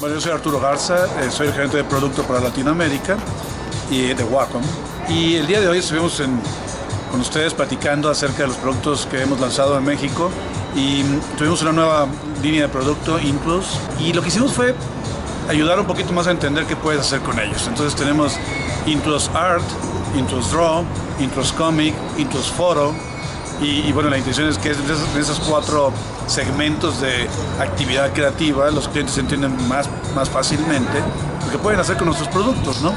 Bueno, yo soy Arturo Garza, eh, soy el gerente de producto para Latinoamérica y de Wacom. Y el día de hoy estuvimos con ustedes platicando acerca de los productos que hemos lanzado en México y tuvimos una nueva línea de producto, Intrus, y lo que hicimos fue ayudar un poquito más a entender qué puedes hacer con ellos. Entonces tenemos Intrus Art, Intrus Draw, Intrus Comic, Intrus Photo, y, bueno, la intención es que en esos, cuatro segmentos de actividad creativa los clientes entienden más, más fácilmente lo que pueden hacer con nuestros productos, ¿no?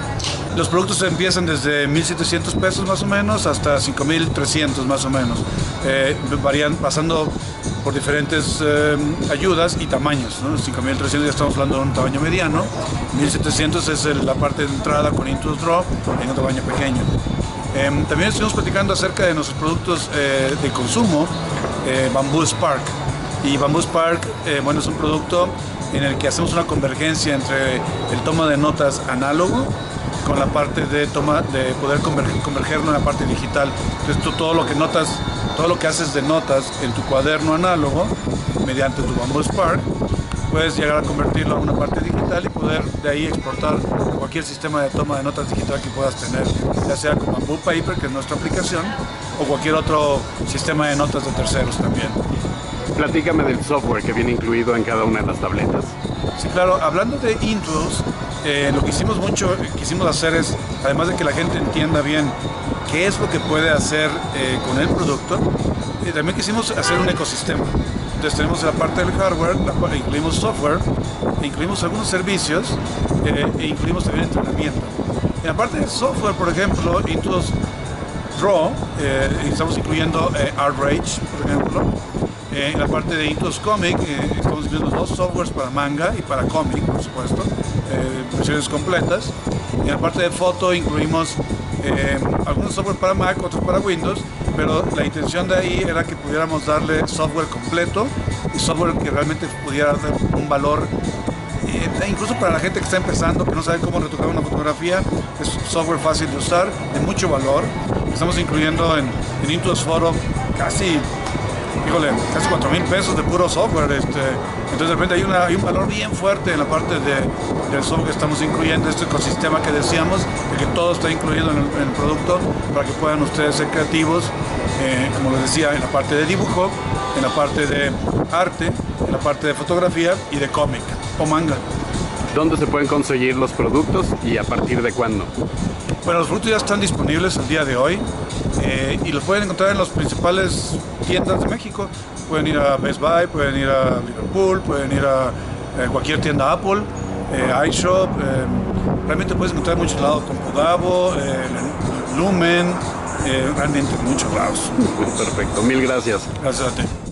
Los productos empiezan desde 1.700 pesos más o menos hasta 5.300 más o menos, eh, varían pasando por diferentes eh, ayudas y tamaños. ¿no? 5.300 ya estamos hablando de un tamaño mediano, 1.700 es la parte de entrada con Intus Draw en un tamaño pequeño. Em, también estuvimos platicando acerca de nuestros productos eh, de consumo, eh, Bamboo Spark. Y Bamboo Spark, eh, bueno, es un producto en el que hacemos una convergencia entre el toma de notas análogo con la parte de toma de poder convergerlo en la parte digital. Entonces todo lo que notas, todo lo que haces de notas en tu cuaderno análogo mediante tu Bamboo Spark, puedes llegar a convertirlo a una parte digital y poder de ahí exportar cualquier sistema de toma de notas digital que puedas tener, ya sea como Bamboo Paper, que es nuestra aplicación, o cualquier otro sistema de notas de terceros también. Platícame del software que viene incluido en cada una de las tabletas. Sí, claro, hablando de intros, eh, lo que hicimos mucho, quisimos hacer es, además de que la gente entienda bien qué es lo que puede hacer eh, con el producto, eh, también quisimos hacer un ecosistema. Entonces tenemos la parte del hardware, incluimos software, incluimos algunos servicios e incluimos también entrenamiento. En la parte del software, por ejemplo, Intuos Draw, estamos incluyendo Art Rage, por ejemplo. en la parte de Intuos Comic, estamos incluyendo dos softwares para manga y para cómic, por supuesto, versiones completas. En la parte de foto incluimos algunos software para Mac, otros para Windows, pero la intención de ahí era que pudiéramos darle software completo y software que realmente pudiera dar un valor, eh, incluso para la gente que está empezando, que no sabe cómo retocar una fotografía, es software fácil de usar, de mucho valor. Estamos incluyendo en, en Intuos Photo casi híjole, casi 4 mil pesos de puro software. Este, entonces de repente hay, una, hay, un valor bien fuerte en la parte de, del software que estamos incluyendo, este ecosistema que decíamos, de que todo está incluido en el, producto para que puedan ustedes ser creativos, eh, como les decía, en la parte de dibujo, en la parte de arte, en la parte de fotografía y de cómic o manga. ¿Dónde se pueden conseguir los productos y a partir de cuándo? Bueno, los productos ya están disponibles el día de hoy eh, y los pueden encontrar en las principales tiendas de México. Pueden ir a Best Buy, pueden ir a Liverpool, pueden ir a eh, cualquier tienda Apple, eh, iShop. realmente puedes encontrar en muchos lados, Compodavo, Lumen, realmente en muchos lados. Perfecto, mil gracias. Gracias a ti.